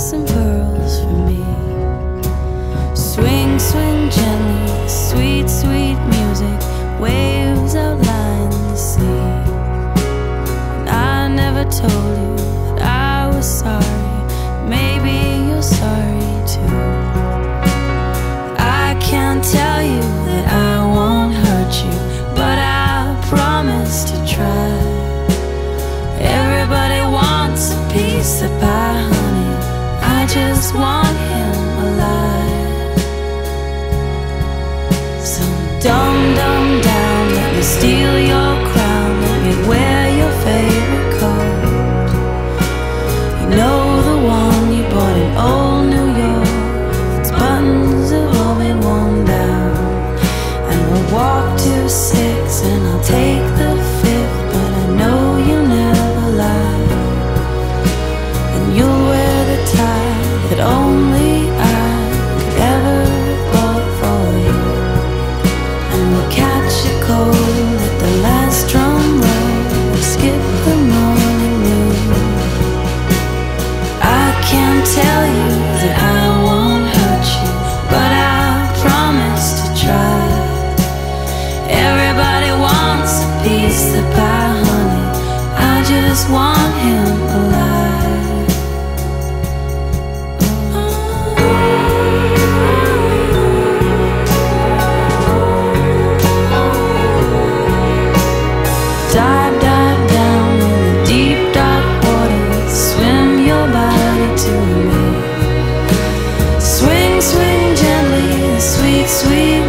some pearls for me. Swing, swing gently, sweet, sweet music, waves outline the sea. And I never told you that I was sorry. Maybe you're sorry too. I can't tell you that I won't hurt you, but I promise to try. Everybody wants a piece of pie just want him piece of pie, honey. I just want him alive. Dive, dive down in the deep dark water. Swim your body to me. Swing, swing gently, sweet, sweet.